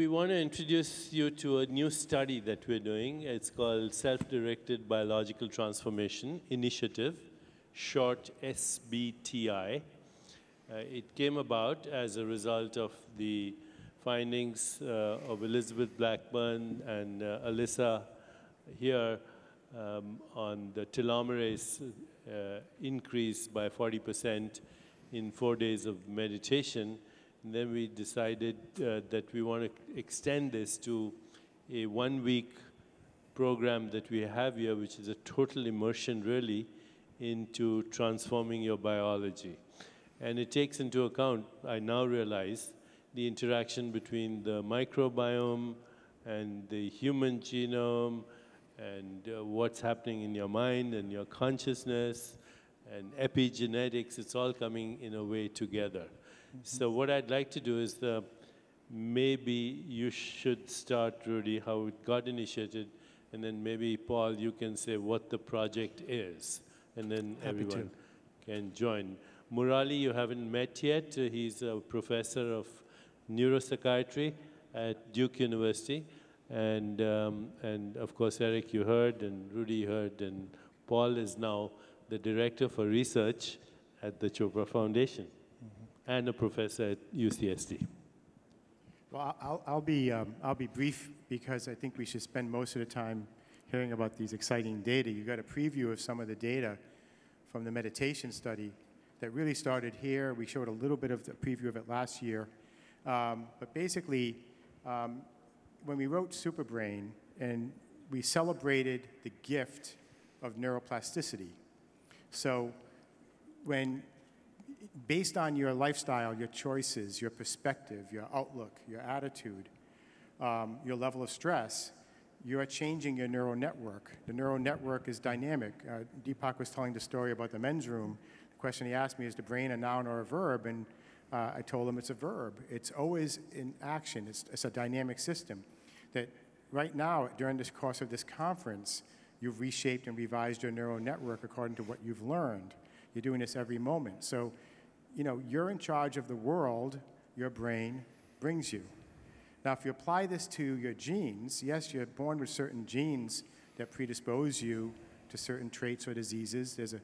We want to introduce you to a new study that we're doing. It's called Self-Directed Biological Transformation Initiative, short SBTI. Uh, it came about as a result of the findings uh, of Elizabeth Blackburn and uh, Elissa here um, on the telomerase uh, increase by 40% in four days of meditation. And then we decided uh, that we want to extend this to a one week program that we have here, which is a total immersion really into transforming your biology. And it takes into account, I now realize, the interaction between the microbiome and the human genome and uh, what's happening in your mind and your consciousness and epigenetics, it's all coming in a way together. Mm -hmm. So what I'd like to do is the, maybe you should start, Rudy, how it got initiated, and then maybe, Paul, you can say what the project is, and then Happy everyone to. can join. Murali, you haven't met yet. He's a professor of neuropsychiatry at Duke University. And, um, and of course, Eric, you heard, and Rudy heard, and Paul is now the director for research at the Chopra Foundation. And a professor at UCSD. Well, I'll, I'll be, um, I'll be brief because I think we should spend most of the time hearing about these exciting data. You got a preview of some of the data from the meditation study that really started here. We showed a little bit of the preview of it last year. Um, but basically, um, when we wrote Superbrain and we celebrated the gift of neuroplasticity. So when, based on your lifestyle, your choices, your perspective, your outlook, your attitude, um, your level of stress, you are changing your neural network. The neural network is dynamic. Uh, Deepak was telling the story about the men's room. The question he asked me is the brain a noun or a verb? And uh, I told him it's a verb. It's always in action. It's, it's a dynamic system. That right now, during this course of this conference, you've reshaped and revised your neural network according to what you've learned. You're doing this every moment. So, you know, you're in charge of the world your brain brings you. Now, if you apply this to your genes, yes, you're born with certain genes that predispose you to certain traits or diseases. There's a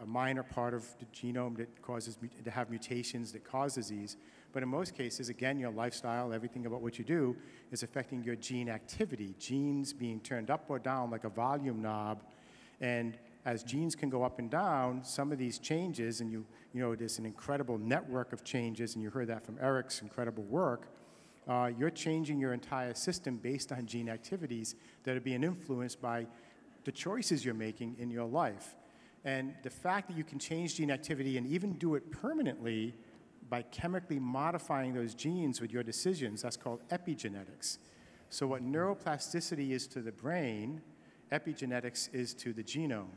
a minor part of the genome that causes to have mutations that cause disease. But in most cases, again, your lifestyle, everything about what you do is affecting your gene activity, genes being turned up or down like a volume knob. And as genes can go up and down, some of these changes, and you, you know, there's an incredible network of changes, and you heard that from Eric's incredible work, uh, you're changing your entire system based on gene activities that are being influenced by the choices you're making in your life. And the fact that you can change gene activity and even do it permanently by chemically modifying those genes with your decisions, that's called epigenetics. So what neuroplasticity is to the brain, epigenetics is to the genome.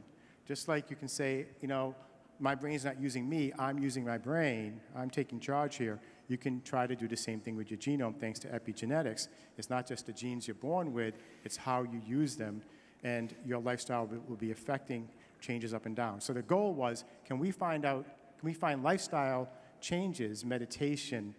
Just like you can say, you know, my brain's not using me, I'm using my brain, I'm taking charge here. You can try to do the same thing with your genome thanks to epigenetics. It's not just the genes you're born with, it's how you use them, and your lifestyle will be affecting changes up and down. So the goal was, can we find out, can we find lifestyle changes, meditation,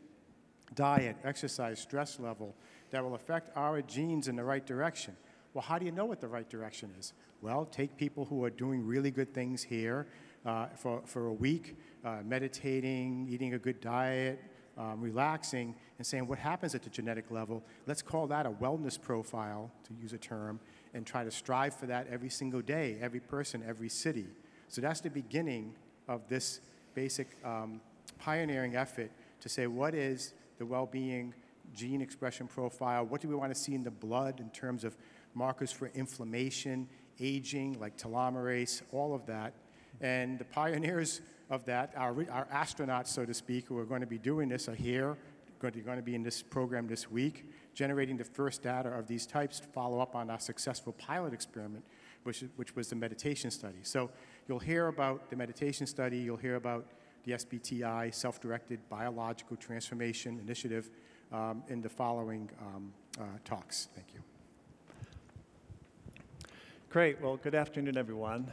diet, exercise, stress level, that will affect our genes in the right direction? Well, how do you know what the right direction is? Well, take people who are doing really good things here uh, for, for a week, uh, meditating, eating a good diet, um, relaxing, and saying what happens at the genetic level. Let's call that a wellness profile, to use a term, and try to strive for that every single day, every person, every city. So that's the beginning of this basic um, pioneering effort to say what is the well-being gene expression profile, what do we want to see in the blood in terms of markers for inflammation, aging, like telomerase, all of that. And the pioneers of that, our, our astronauts, so to speak, who are going to be doing this are here, going to, going to be in this program this week generating the first data of these types to follow up on our successful pilot experiment, which, which was the meditation study. So you'll hear about the meditation study, you'll hear about the SBTI, Self-Directed Biological Transformation Initiative, um, in the following um, uh, talks. Thank you. Great. Well, good afternoon, everyone.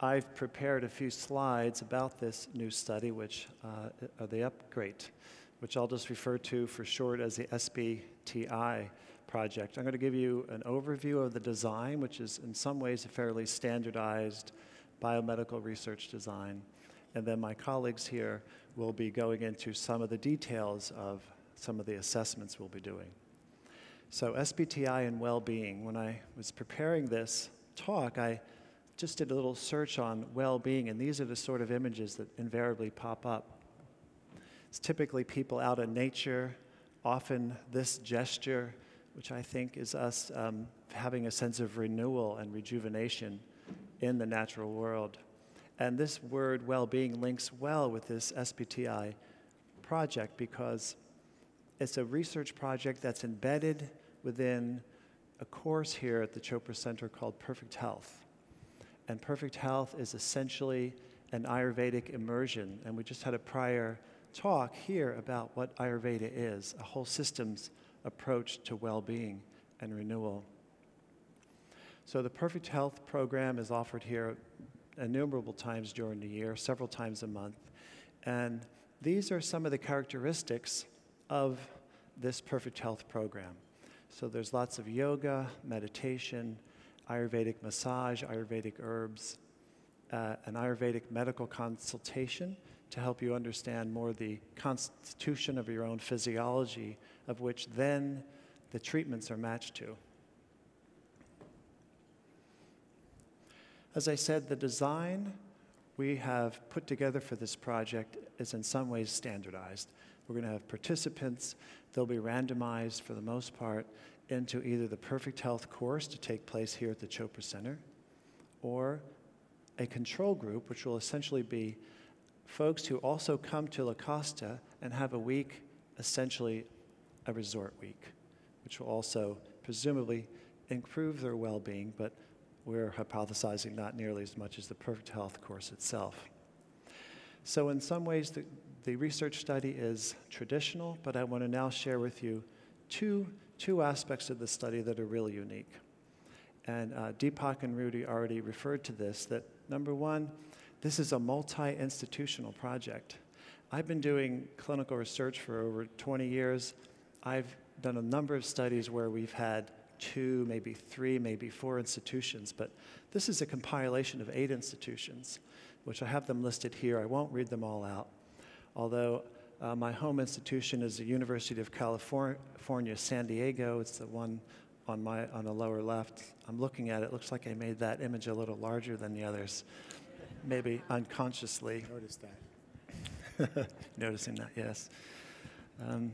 I've prepared a few slides about this new study, which uh, are they up? Great. which I'll just refer to for short as the SBTI project. I'm going to give you an overview of the design, which is in some ways a fairly standardized biomedical research design. And then my colleagues here will be going into some of the details of some of the assessments we'll be doing. So SBTI and well-being, when I was preparing this talk, I just did a little search on well-being, and these are the sort of images that invariably pop up. It's typically people out in nature, often this gesture, which I think is us um, having a sense of renewal and rejuvenation in the natural world. And this word well being links well with this SBTI project because it's a research project that's embedded within a course here at the Chopra Center called Perfect Health. And Perfect Health is essentially an Ayurvedic immersion. And we just had a prior talk here about what Ayurveda is a whole systems approach to well being and renewal. So, the Perfect Health program is offered here innumerable times during the year, several times a month. And these are some of the characteristics of this Perfect Health program. So there's lots of yoga, meditation, Ayurvedic massage, Ayurvedic herbs, uh, an Ayurvedic medical consultation to help you understand more the constitution of your own physiology, of which then the treatments are matched to. As I said, the design we have put together for this project is in some ways standardized. We're going to have participants, they'll be randomized for the most part into either the Perfect Health course to take place here at the Chopra Center or a control group, which will essentially be folks who also come to La Costa and have a week, essentially a resort week, which will also presumably improve their well being, but we're hypothesizing not nearly as much as the Perfect Health course itself. So, in some ways, the, the research study is traditional, but I want to now share with you two, two aspects of the study that are really unique. And uh, Deepak and Rudy already referred to this that number one, this is a multi institutional project. I've been doing clinical research for over 20 years. I've done a number of studies where we've had two, maybe three, maybe four institutions, but this is a compilation of eight institutions, which I have them listed here. I won't read them all out, although uh, my home institution is the University of California, San Diego. It's the one on, my, on the lower left. I'm looking at it. it looks like I made that image a little larger than the others, maybe unconsciously. Notice that. Noticing that, yes. Um,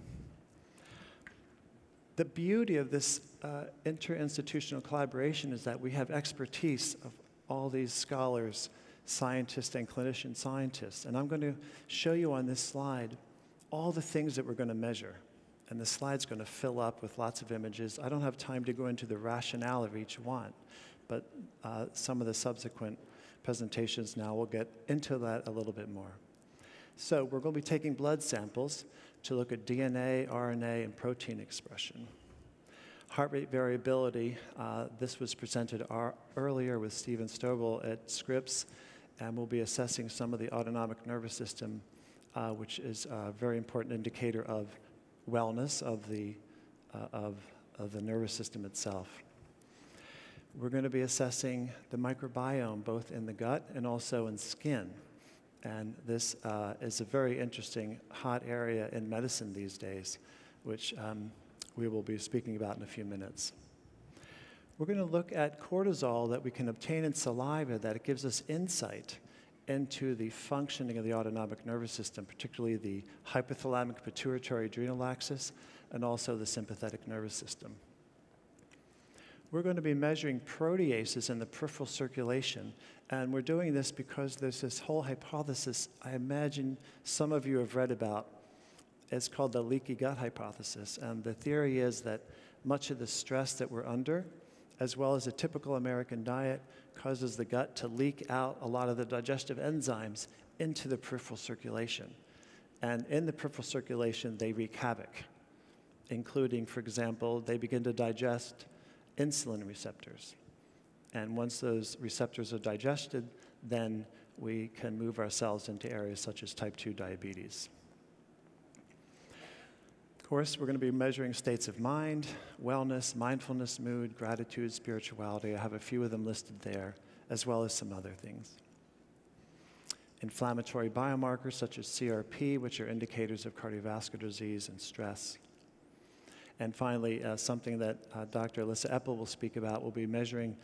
the beauty of this uh, interinstitutional collaboration is that we have expertise of all these scholars, scientists, and clinician scientists. And I'm going to show you on this slide all the things that we're going to measure. And the slide's going to fill up with lots of images. I don't have time to go into the rationale of each one, but uh, some of the subsequent presentations now will get into that a little bit more. So we're going to be taking blood samples to look at DNA, RNA, and protein expression. Heart rate variability, uh, this was presented earlier with Stephen Strobel at Scripps, and we'll be assessing some of the autonomic nervous system, uh, which is a very important indicator of wellness of the, uh, of, of the nervous system itself. We're going to be assessing the microbiome both in the gut and also in skin. And this uh, is a very interesting hot area in medicine these days, which um, we will be speaking about in a few minutes. We're going to look at cortisol that we can obtain in saliva that it gives us insight into the functioning of the autonomic nervous system, particularly the hypothalamic pituitary adrenal axis and also the sympathetic nervous system. We're going to be measuring proteases in the peripheral circulation and we're doing this because there's this whole hypothesis I imagine some of you have read about. It's called the leaky gut hypothesis. And the theory is that much of the stress that we're under, as well as a typical American diet, causes the gut to leak out a lot of the digestive enzymes into the peripheral circulation. And in the peripheral circulation, they wreak havoc, including, for example, they begin to digest insulin receptors. And once those receptors are digested, then we can move ourselves into areas such as type 2 diabetes. Course, we're going to be measuring states of mind, wellness, mindfulness, mood, gratitude, spirituality. I have a few of them listed there, as well as some other things. Inflammatory biomarkers such as CRP, which are indicators of cardiovascular disease and stress. And finally, uh, something that uh, Dr. Elissa Epel will speak about will be measuring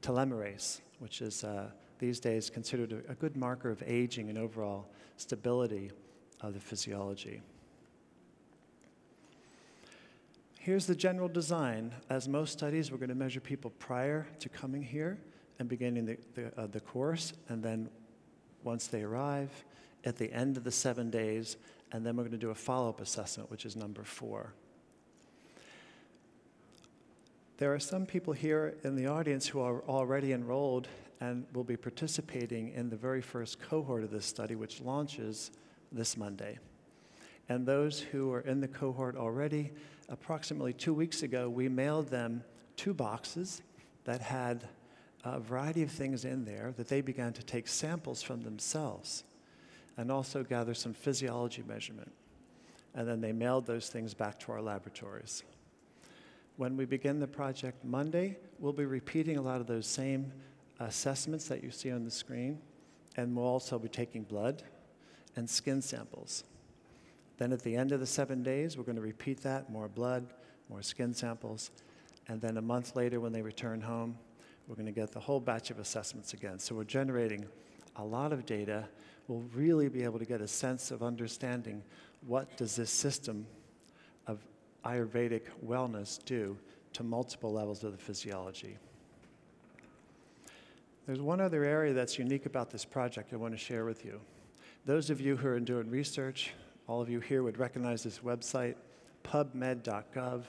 telomerase, which is uh, these days considered a, a good marker of aging and overall stability of the physiology. Here's the general design. As most studies, we're going to measure people prior to coming here and beginning the, the, uh, the course, and then once they arrive, at the end of the seven days, and then we're going to do a follow up assessment, which is number four. There are some people here in the audience who are already enrolled and will be participating in the very first cohort of this study, which launches this Monday. And those who are in the cohort already, approximately two weeks ago, we mailed them two boxes that had a variety of things in there that they began to take samples from themselves and also gather some physiology measurement. And then they mailed those things back to our laboratories. When we begin the project Monday, we'll be repeating a lot of those same assessments that you see on the screen, and we'll also be taking blood and skin samples. Then at the end of the seven days, we're going to repeat that more blood, more skin samples. And then a month later, when they return home, we're going to get the whole batch of assessments again. So we're generating a lot of data. We'll really be able to get a sense of understanding what does this system of Ayurvedic wellness do to multiple levels of the physiology. There's one other area that's unique about this project I want to share with you. Those of you who are doing research, all of you here would recognize this website, pubmed.gov.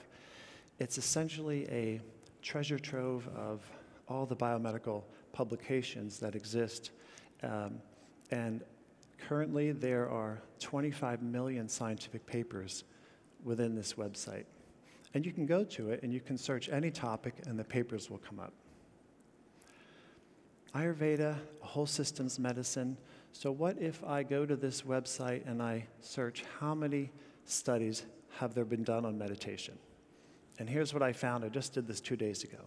It's essentially a treasure trove of all the biomedical publications that exist. Um, and currently, there are 25 million scientific papers within this website. And you can go to it and you can search any topic, and the papers will come up. Ayurveda, whole systems medicine, so, what if I go to this website and I search how many studies have there been done on meditation? And here's what I found. I just did this two days ago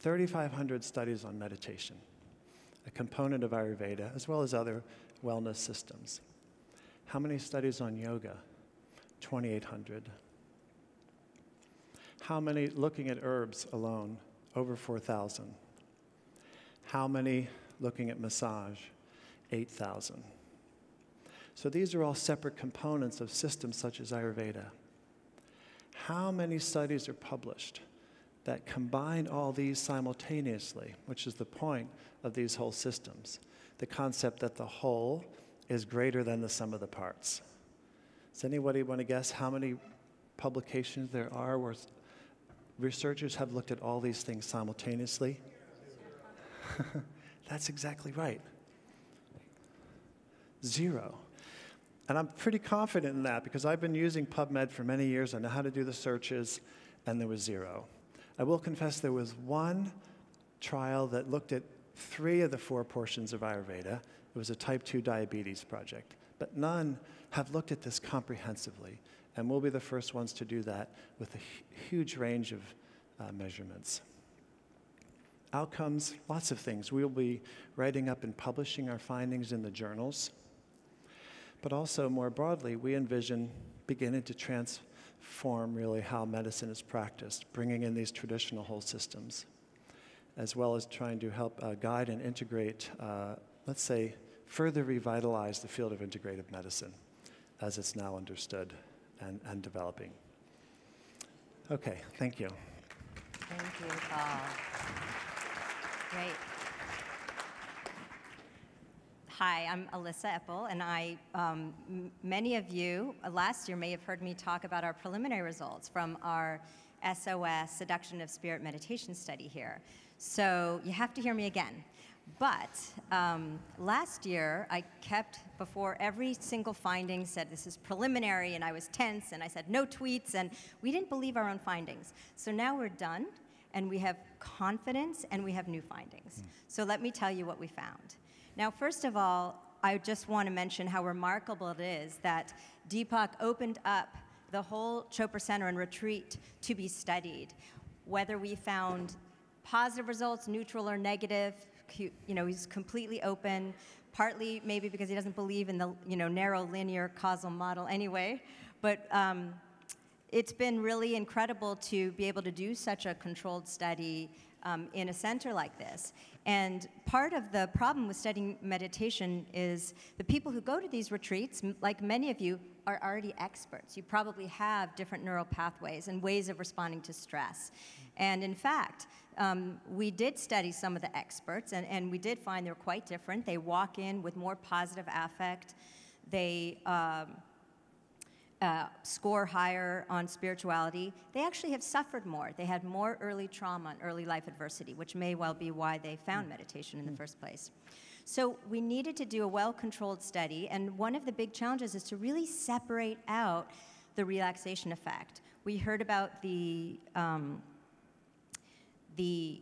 3,500 studies on meditation, a component of Ayurveda, as well as other wellness systems. How many studies on yoga? 2,800. How many looking at herbs alone? Over 4,000. How many looking at massage? 8,000. So these are all separate components of systems such as Ayurveda. How many studies are published that combine all these simultaneously, which is the point of these whole systems? The concept that the whole is greater than the sum of the parts. Does anybody want to guess how many publications there are where researchers have looked at all these things simultaneously? That's exactly right. Zero. And I'm pretty confident in that because I've been using PubMed for many years. I know how to do the searches, and there was zero. I will confess there was one trial that looked at three of the four portions of Ayurveda. It was a type 2 diabetes project. But none have looked at this comprehensively. And we'll be the first ones to do that with a huge range of uh, measurements. Outcomes, lots of things. We'll be writing up and publishing our findings in the journals. But also, more broadly, we envision beginning to transform really how medicine is practiced, bringing in these traditional whole systems, as well as trying to help uh, guide and integrate, uh, let's say, further revitalize the field of integrative medicine as it's now understood and, and developing. Okay, thank you. Thank you, Paul. Great. Hi, I'm Elissa Epel, and I, um, many of you uh, last year may have heard me talk about our preliminary results from our SOS Seduction of Spirit meditation study here. So you have to hear me again. But um, last year, I kept before every single finding said this is preliminary, and I was tense, and I said no tweets, and we didn't believe our own findings. So now we're done, and we have confidence, and we have new findings. Mm. So let me tell you what we found. Now, first of all, I just want to mention how remarkable it is that Deepak opened up the whole Chopra Center and retreat to be studied. Whether we found positive results, neutral or negative, you know, he's completely open, partly maybe because he doesn't believe in the, you know, narrow linear causal model anyway. But um, it's been really incredible to be able to do such a controlled study um, in a center like this. And part of the problem with studying meditation is the people who go to these retreats, like many of you, are already experts. You probably have different neural pathways and ways of responding to stress. And in fact, um, we did study some of the experts, and, and we did find they're quite different. They walk in with more positive affect. They um, uh, score higher on spirituality, they actually have suffered more. They had more early trauma and early life adversity, which may well be why they found meditation in the first place. So we needed to do a well-controlled study, and one of the big challenges is to really separate out the relaxation effect. We heard about the um, the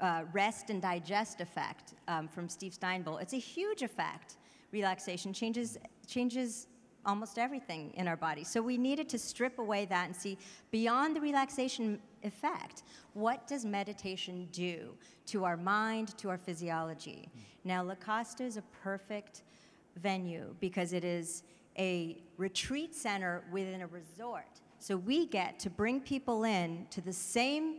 uh, rest and digest effect um, from Steve Steinhubl. It's a huge effect. Relaxation changes changes almost everything in our body. So we needed to strip away that and see beyond the relaxation effect, what does meditation do to our mind, to our physiology? Mm. Now, La Costa is a perfect venue because it is a retreat center within a resort. So we get to bring people in to the same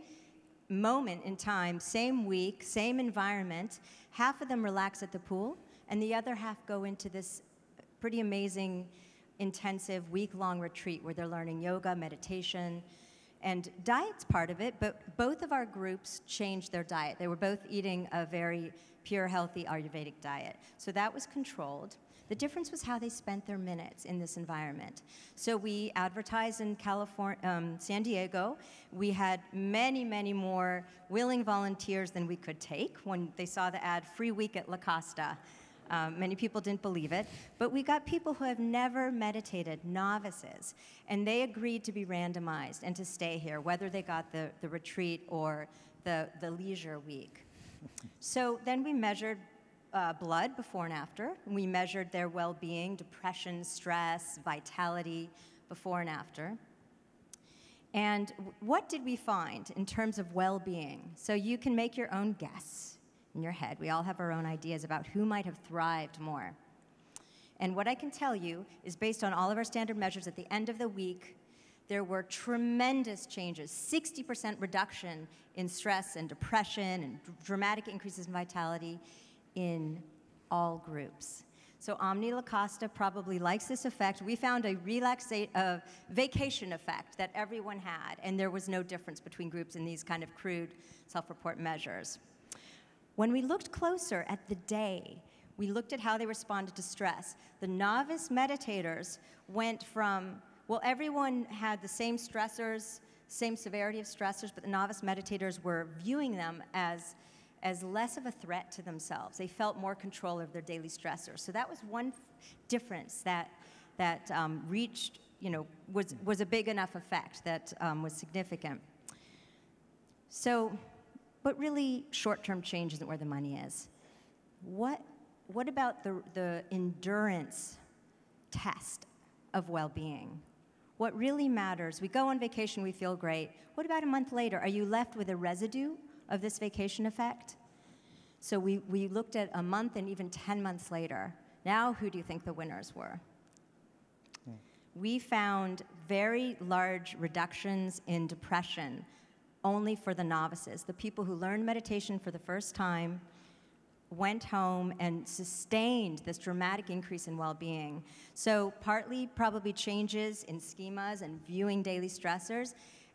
moment in time, same week, same environment. Half of them relax at the pool, and the other half go into this pretty amazing intensive week-long retreat where they're learning yoga, meditation, and diet's part of it, but both of our groups changed their diet. They were both eating a very pure, healthy Ayurvedic diet. So that was controlled. The difference was how they spent their minutes in this environment. So we advertised in California, um, San Diego. We had many, many more willing volunteers than we could take when they saw the ad, free week at La Costa. Um, many people didn't believe it, but we got people who have never meditated, novices, and they agreed to be randomized and to stay here, whether they got the, the retreat or the, the leisure week. So then we measured uh, blood before and after. We measured their well being, depression, stress, vitality before and after. And what did we find in terms of well being? So you can make your own guess in your head. We all have our own ideas about who might have thrived more. And what I can tell you is based on all of our standard measures at the end of the week, there were tremendous changes 60% reduction in stress and depression, and dramatic increases in vitality in all groups. So Omni La Costa probably likes this effect. We found a relaxation, a vacation effect that everyone had, and there was no difference between groups in these kind of crude self-report measures. When we looked closer at the day, we looked at how they responded to stress. The novice meditators went from, well, everyone had the same stressors, same severity of stressors, but the novice meditators were viewing them as, as less of a threat to themselves. They felt more control of their daily stressors. So that was one difference that, that um, reached, you know, was, was a big enough effect that um, was significant. So but really, short-term change isn't where the money is. What, what about the, the endurance test of well-being? What really matters, we go on vacation, we feel great. What about a month later? Are you left with a residue of this vacation effect? So we, we looked at a month and even 10 months later. Now, who do you think the winners were? Hmm. We found very large reductions in depression, only for the novices, the people who learned meditation for the first time, went home and sustained this dramatic increase in well-being. So partly probably changes in schemas and viewing daily stressors,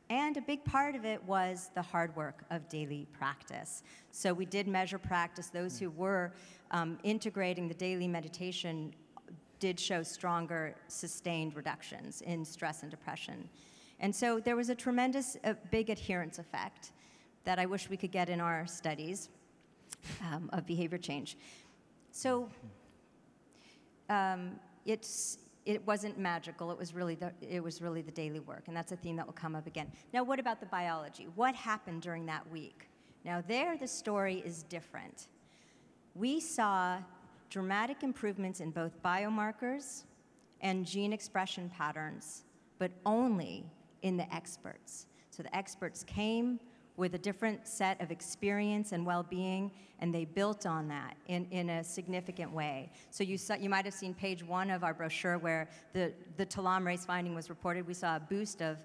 and a big part of it was the hard work of daily practice. So we did measure practice. Those who were um, integrating the daily meditation did show stronger sustained reductions in stress and depression. And so there was a tremendous uh, big adherence effect that I wish we could get in our studies um, of behavior change. So um, it's, it wasn't magical, it was, really the, it was really the daily work, and that's a theme that will come up again. Now, what about the biology? What happened during that week? Now, there the story is different. We saw dramatic improvements in both biomarkers and gene expression patterns but only in the experts. So the experts came with a different set of experience and well-being, and they built on that in, in a significant way. So you, saw, you might have seen page one of our brochure where the, the telomerase finding was reported. We saw a boost of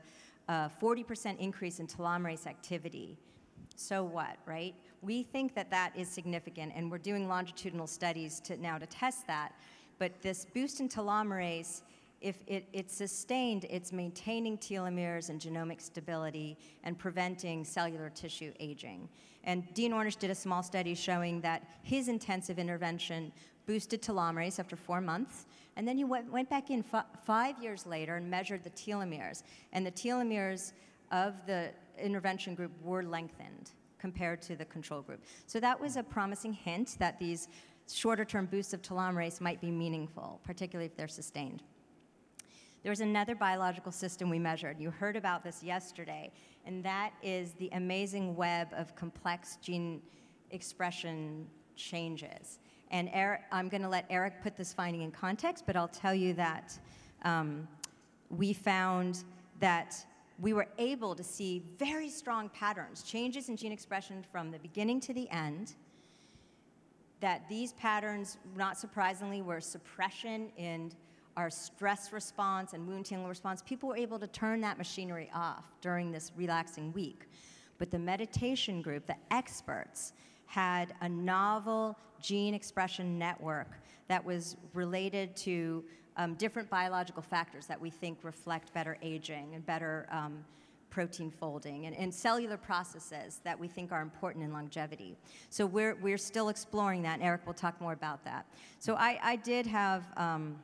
40% uh, increase in telomerase activity. So what, right? We think that that is significant, and we're doing longitudinal studies to now to test that. But this boost in telomerase if it, it's sustained, it's maintaining telomeres and genomic stability and preventing cellular tissue aging. And Dean Ornish did a small study showing that his intensive intervention boosted telomerase after four months, and then he went, went back in five years later and measured the telomeres. And the telomeres of the intervention group were lengthened compared to the control group. So that was a promising hint that these shorter term boosts of telomerase might be meaningful, particularly if they're sustained. There's another biological system we measured. You heard about this yesterday, and that is the amazing web of complex gene expression changes. And Eric, I'm going to let Eric put this finding in context, but I'll tell you that um, we found that we were able to see very strong patterns, changes in gene expression from the beginning to the end, that these patterns, not surprisingly, were suppression in our stress response and wound healing response, people were able to turn that machinery off during this relaxing week. But the meditation group, the experts, had a novel gene expression network that was related to um, different biological factors that we think reflect better aging and better um, protein folding and, and, cellular processes that we think are important in longevity. So we're, we're still exploring that, and Eric will talk more about that. So I, I did have um,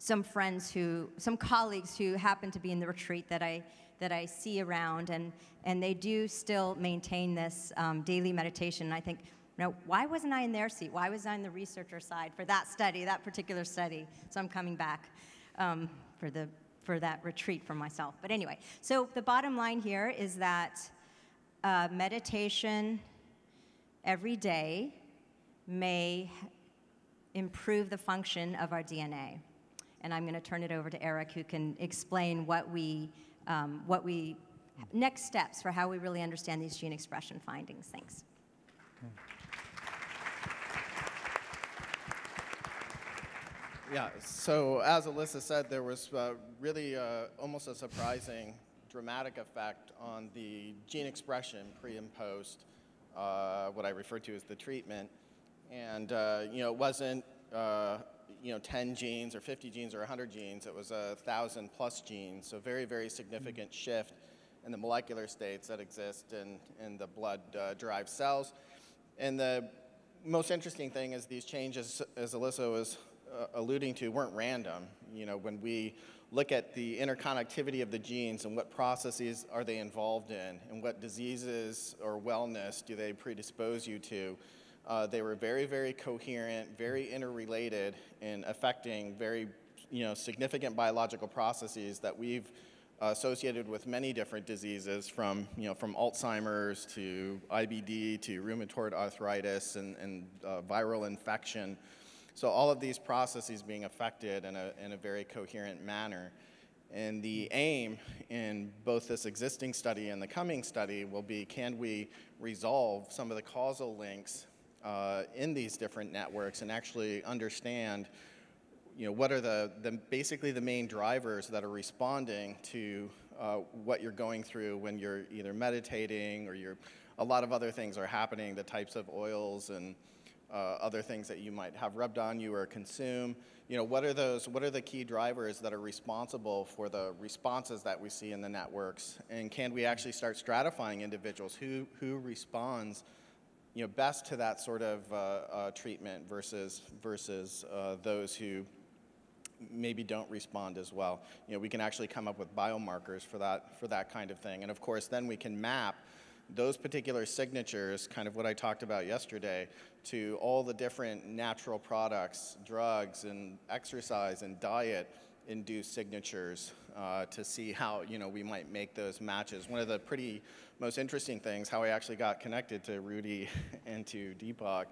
some friends who, some colleagues who happen to be in the retreat that I, that I see around, and, and they do still maintain this um, daily meditation. And I think, you know, why wasn't I in their seat? Why was I on the researcher side for that study, that particular study? So I'm coming back um, for, the, for that retreat for myself. But anyway, so the bottom line here is that uh, meditation every day may improve the function of our DNA and I'm going to turn it over to Eric, who can explain what we, um, what we, next steps for how we really understand these gene expression findings. Thanks. Yeah, so as Elissa said, there was uh, really uh, almost a surprising dramatic effect on the gene expression pre and post, uh, what I refer to as the treatment. And, uh, you know, it wasn't uh, you know, 10 genes or 50 genes or 100 genes. It was a 1,000 plus genes. So very, very significant shift in the molecular states that exist in, in the blood-derived uh, cells. And the most interesting thing is these changes, as Elissa was uh, alluding to, weren't random. You know, when we look at the interconnectivity of the genes and what processes are they involved in and what diseases or wellness do they predispose you to, uh, they were very, very coherent, very interrelated in affecting very you know, significant biological processes that we've associated with many different diseases from, you know, from Alzheimer's to IBD to rheumatoid arthritis and, and uh, viral infection. So all of these processes being affected in a, in a very coherent manner. And the aim in both this existing study and the coming study will be can we resolve some of the causal links uh, in these different networks and actually understand you know, what are the, the basically the main drivers that are responding to uh, what you're going through when you're either meditating or you're, a lot of other things are happening, the types of oils and uh, other things that you might have rubbed on you or consume. You know, what are those, what are the key drivers that are responsible for the responses that we see in the networks? And can we actually start stratifying individuals? Who, who responds you know, best to that sort of uh, uh, treatment versus, versus uh, those who maybe don't respond as well. You know, we can actually come up with biomarkers for that, for that kind of thing. And of course, then we can map those particular signatures, kind of what I talked about yesterday, to all the different natural products, drugs, and exercise and diet induced signatures uh, to see how you know we might make those matches. One of the pretty most interesting things, how I actually got connected to Rudy and to Deepak,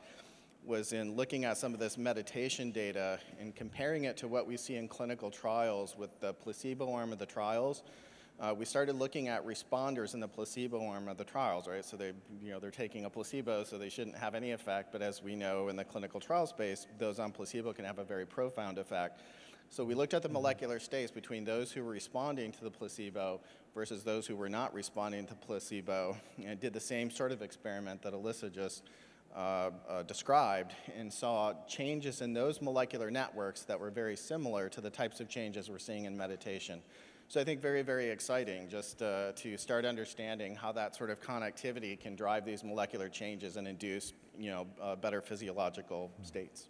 was in looking at some of this meditation data and comparing it to what we see in clinical trials with the placebo arm of the trials. Uh, we started looking at responders in the placebo arm of the trials, right? So they, you know, they're taking a placebo, so they shouldn't have any effect. But as we know in the clinical trial space, those on placebo can have a very profound effect. So we looked at the molecular states between those who were responding to the placebo versus those who were not responding to placebo, and did the same sort of experiment that Elissa just uh, uh, described and saw changes in those molecular networks that were very similar to the types of changes we're seeing in meditation. So I think very, very exciting just uh, to start understanding how that sort of connectivity can drive these molecular changes and induce, you know, uh, better physiological states.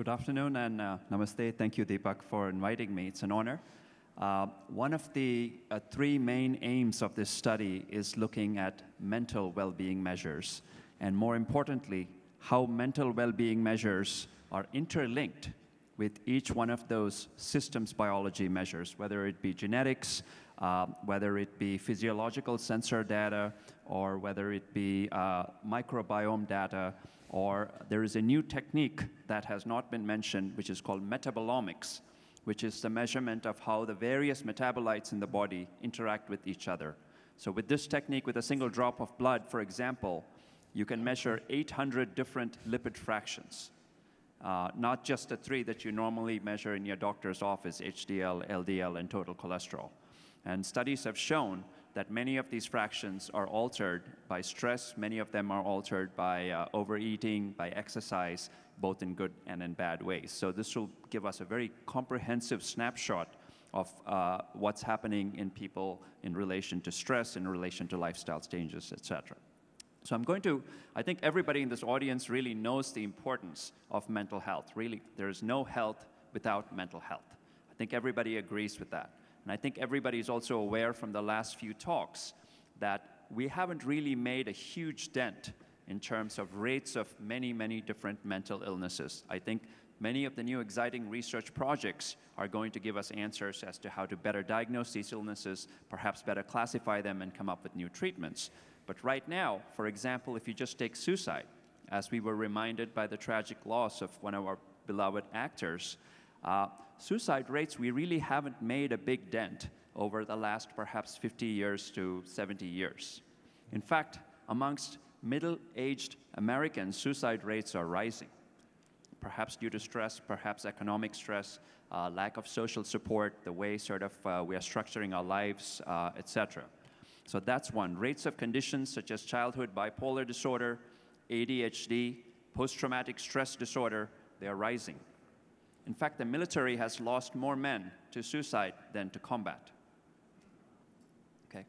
Good afternoon and uh, namaste. Thank you, Deepak, for inviting me. It's an honor. Uh, one of the uh, three main aims of this study is looking at mental well-being measures, and more importantly, how mental well-being measures are interlinked with each one of those systems biology measures, whether it be genetics, uh, whether it be physiological sensor data, or whether it be uh, microbiome data, or there is a new technique that has not been mentioned, which is called metabolomics, which is the measurement of how the various metabolites in the body interact with each other. So with this technique, with a single drop of blood, for example, you can measure 800 different lipid fractions, uh, not just the three that you normally measure in your doctor's office, HDL, LDL, and total cholesterol. And studies have shown that many of these fractions are altered by stress, many of them are altered by uh, overeating, by exercise, both in good and in bad ways. So this will give us a very comprehensive snapshot of uh, what's happening in people in relation to stress, in relation to lifestyle changes, et cetera. So I'm going to, I think everybody in this audience really knows the importance of mental health. Really, there is no health without mental health. I think everybody agrees with that. And I think everybody is also aware from the last few talks that we haven't really made a huge dent in terms of rates of many, many different mental illnesses. I think many of the new exciting research projects are going to give us answers as to how to better diagnose these illnesses, perhaps better classify them and come up with new treatments. But right now, for example, if you just take suicide, as we were reminded by the tragic loss of one of our beloved actors, uh, suicide rates, we really haven't made a big dent over the last perhaps 50 years to 70 years. In fact, amongst middle-aged Americans, suicide rates are rising, perhaps due to stress, perhaps economic stress, uh, lack of social support, the way sort of uh, we are structuring our lives, uh, etc. So that's one. Rates of conditions such as childhood bipolar disorder, ADHD, post-traumatic stress disorder, they are rising. In fact, the military has lost more men to suicide than to combat. Okay?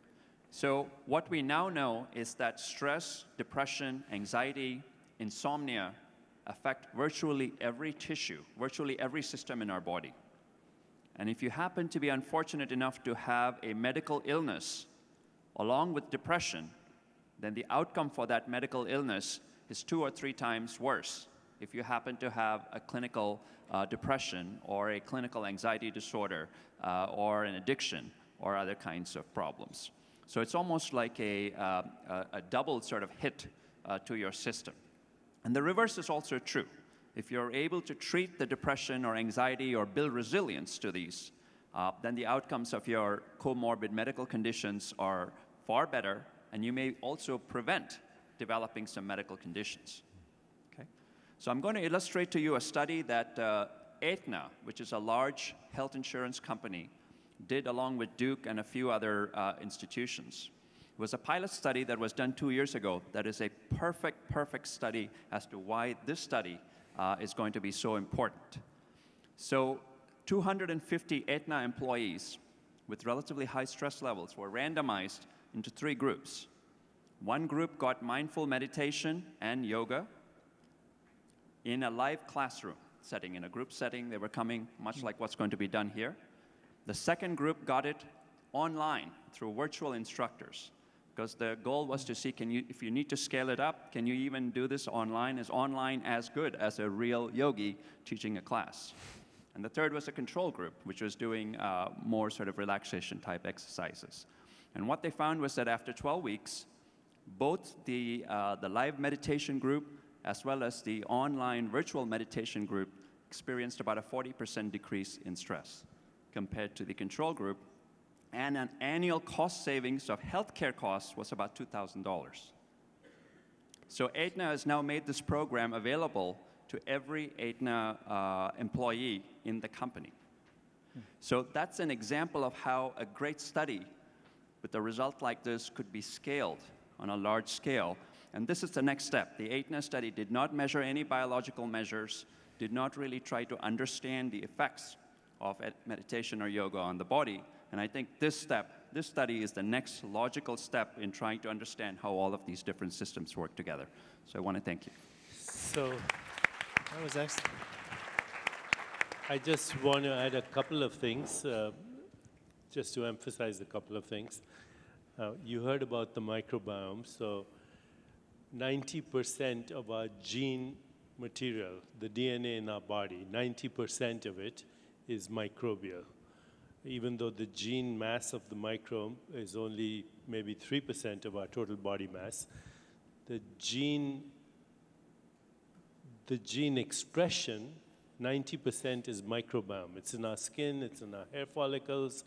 So what we now know is that stress, depression, anxiety, insomnia affect virtually every tissue, virtually every system in our body. And if you happen to be unfortunate enough to have a medical illness along with depression, then the outcome for that medical illness is two or three times worse if you happen to have a clinical uh, depression or a clinical anxiety disorder uh, or an addiction or other kinds of problems. So it's almost like a, uh, a, double sort of hit uh, to your system. And the reverse is also true. If you're able to treat the depression or anxiety or build resilience to these, uh, then the outcomes of your comorbid medical conditions are far better, and you may also prevent developing some medical conditions. So I'm going to illustrate to you a study that uh, Aetna, which is a large health insurance company, did along with Duke and a few other uh, institutions. It was a pilot study that was done two years ago that is a perfect, perfect study as to why this study uh, is going to be so important. So 250 Aetna employees with relatively high stress levels were randomized into three groups. One group got mindful meditation and yoga, in a live classroom setting, in a group setting. They were coming much like what's going to be done here. The second group got it online through virtual instructors because the goal was to see, can you, if you need to scale it up, can you even do this online? Is online as good as a real yogi teaching a class? And the third was a control group, which was doing uh, more sort of relaxation type exercises. And what they found was that after 12 weeks, both the, uh, the live meditation group as well as the online virtual meditation group experienced about a 40% decrease in stress compared to the control group, and an annual cost savings of healthcare costs was about $2,000. So Aetna has now made this program available to every Aetna uh, employee in the company. So that's an example of how a great study with a result like this could be scaled on a large scale. And this is the next step. The Aetna study did not measure any biological measures, did not really try to understand the effects of meditation or yoga on the body. And I think this step, this study is the next logical step in trying to understand how all of these different systems work together. So I want to thank you. So That was excellent. I just want to add a couple of things, uh, just to emphasize a couple of things. Uh, you heard about the microbiome, so 90% of our gene material, the DNA in our body, 90% of it is microbial. Even though the gene mass of the microbe is only maybe 3% of our total body mass, the gene, the gene expression, 90% is microbiome. It's in our skin, it's in our hair follicles,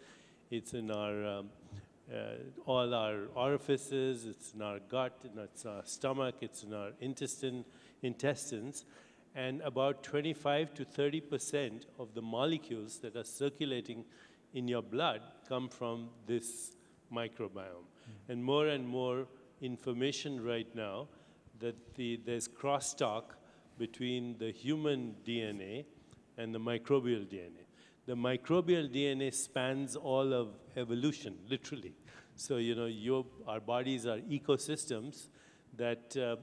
it's in our um, all our orifices, it's in our gut, it's in our stomach, it's in our intestine, intestines, and about 25 to 30 percent of the molecules that are circulating in your blood come from this microbiome. Mm. And more and more information right now that the, there's crosstalk between the human DNA and the microbial DNA. The microbial DNA spans all of evolution, literally. So, you know, your, our bodies are ecosystems that uh,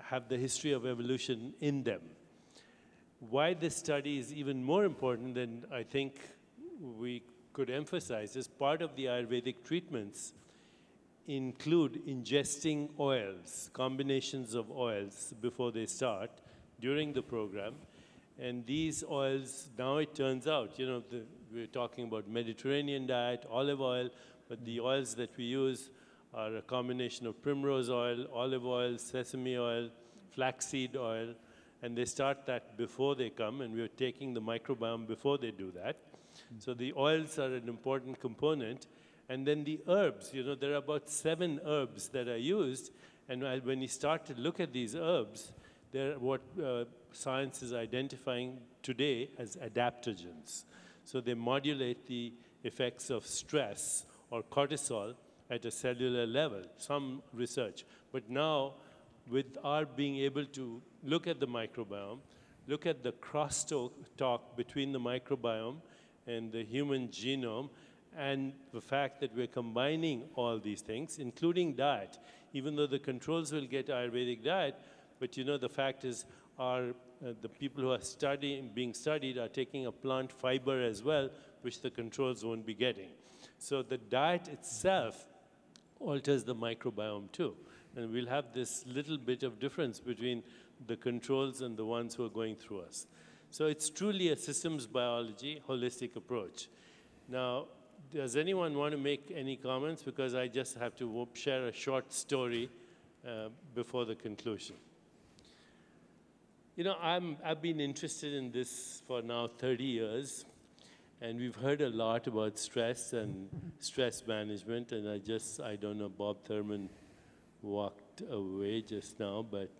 have the history of evolution in them. Why this study is even more important than I think we could emphasize is part of the Ayurvedic treatments include ingesting oils, combinations of oils before they start during the program. And these oils, now it turns out, you know, the, we're talking about Mediterranean diet, olive oil, but the oils that we use are a combination of primrose oil, olive oil, sesame oil, flaxseed oil, and they start that before they come, and we're taking the microbiome before they do that. So the oils are an important component. And then the herbs, you know, there are about seven herbs that are used. And when you start to look at these herbs, they're what uh, science is identifying today as adaptogens. So they modulate the effects of stress or cortisol at a cellular level, some research. But now, with our being able to look at the microbiome, look at the crosstalk between the microbiome and the human genome, and the fact that we're combining all these things, including diet, even though the controls will get Ayurvedic diet, but you know, the fact is our, uh, the people who are studying, being studied are taking a plant fiber as well, which the controls won't be getting. So the diet itself alters the microbiome too. And we'll have this little bit of difference between the controls and the ones who are going through us. So it's truly a systems biology, holistic approach. Now, does anyone want to make any comments? Because I just have to share a short story uh, before the conclusion. You know, I'm, I've been interested in this for now 30 years, and we've heard a lot about stress and stress management, and I just, I don't know, Bob Thurman walked away just now, but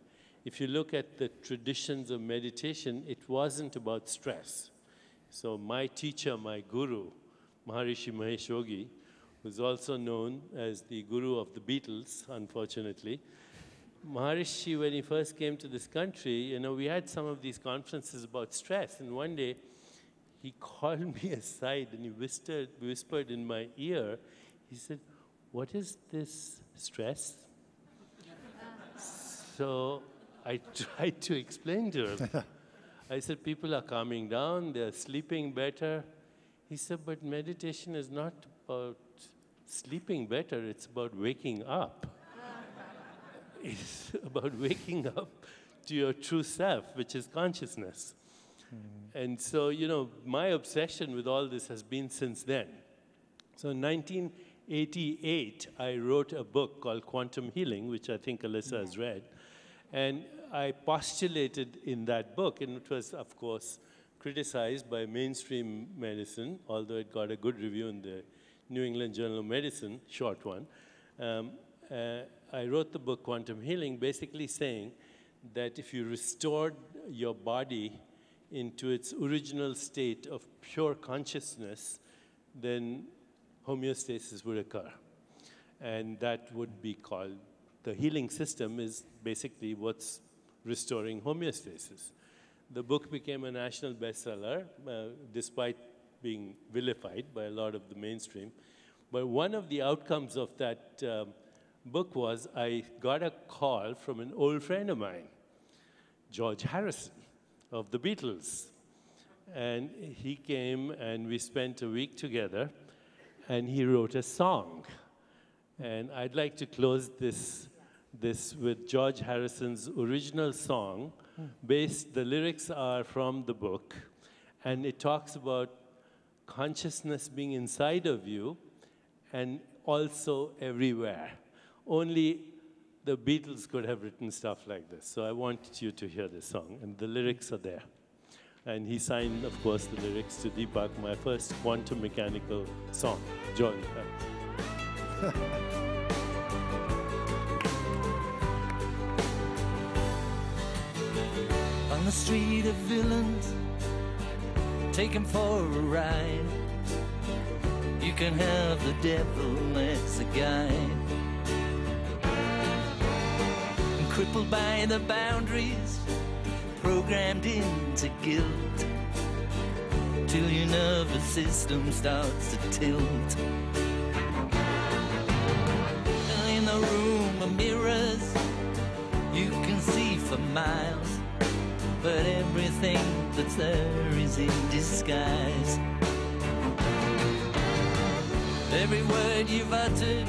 if you look at the traditions of meditation, it wasn't about stress. So my teacher, my guru, Maharishi Mahesh Yogi, who's also known as the guru of the Beatles, unfortunately, Maharishi, when he first came to this country, you know, we had some of these conferences about stress, and one day he called me aside and he whispered, whispered in my ear, he said, what is this stress? so I tried to explain to him. I said, people are calming down, they're sleeping better. He said, but meditation is not about sleeping better, it's about waking up. It's about waking up to your true self, which is consciousness. Mm. And so, you know, my obsession with all this has been since then. So in 88, I wrote a book called Quantum Healing, which I think Elissa has read. And I postulated in that book, and it was, of course, criticized by mainstream medicine, although it got a good review in the New England Journal of Medicine, short one. Um, uh, I wrote the book Quantum Healing, basically saying that if you restored your body into its original state of pure consciousness, then homeostasis would occur. And that would be called, the healing system is basically what's restoring homeostasis. The book became a national bestseller, uh, despite being vilified by a lot of the mainstream. But one of the outcomes of that um, book was I got a call from an old friend of mine, George Harrison of the Beatles. And he came and we spent a week together and he wrote a song. And I'd like to close this, this with George Harrison's original song. Based, the lyrics are from the book, and it talks about consciousness being inside of you and also everywhere. Only the Beatles could have written stuff like this. So I want you to hear this song, and the lyrics are there. And he signed, of course, the lyrics to Deepak, my first quantum mechanical song. John. On the street of villains, take him for a ride. You can have the devil as a guide. Crippled by the boundaries programmed into guilt till your nervous system starts to tilt. In the room of mirrors, you can see for miles, but everything that's there is in disguise. Every word you've uttered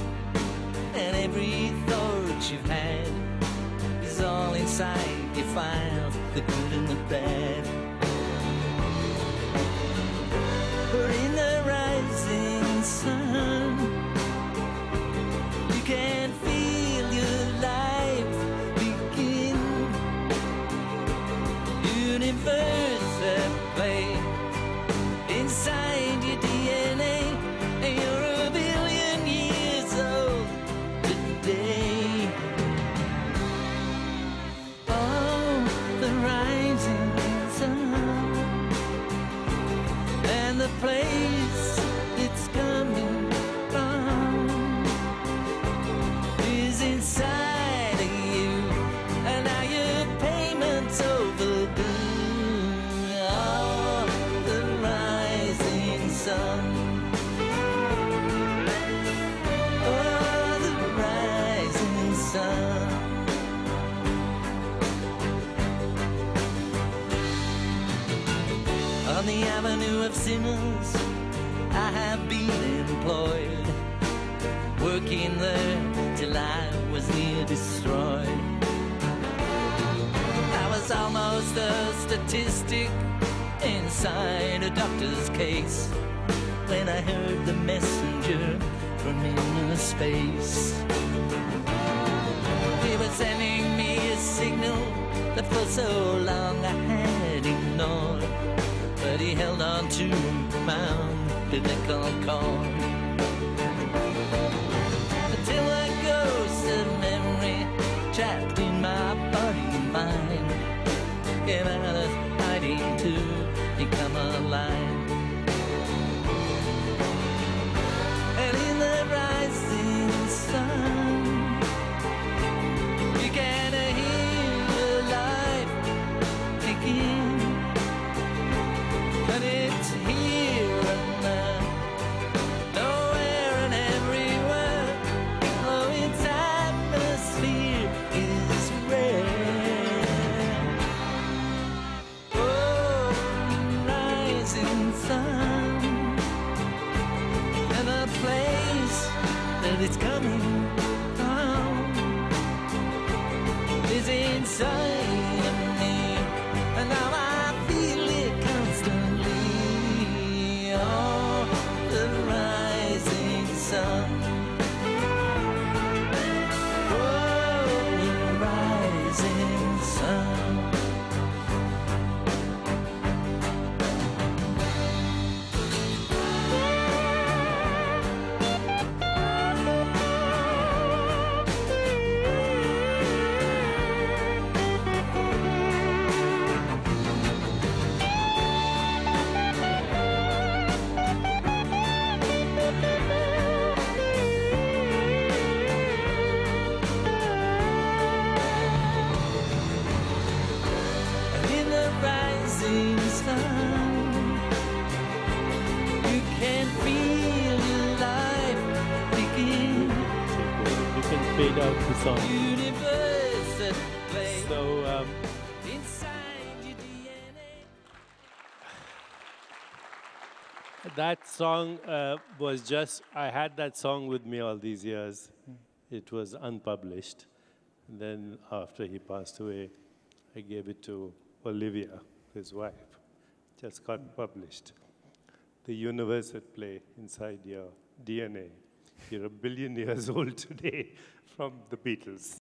and every thought you've had is all inside file, the good and the bad. But in the rising sun, you can feel your life begin. Universe sinners, I have been employed, working there till I was near destroyed. I was almost a statistic inside a doctor's case when I heard the messenger from inner space. He was sending me a signal that for so long I held on to my umbilical cord. That song uh, was just, I had that song with me all these years. It was unpublished. And then after he passed away, I gave it to Olivia, his wife. Just got published. The universe at play inside your DNA. You're a billion years old today from the Beatles.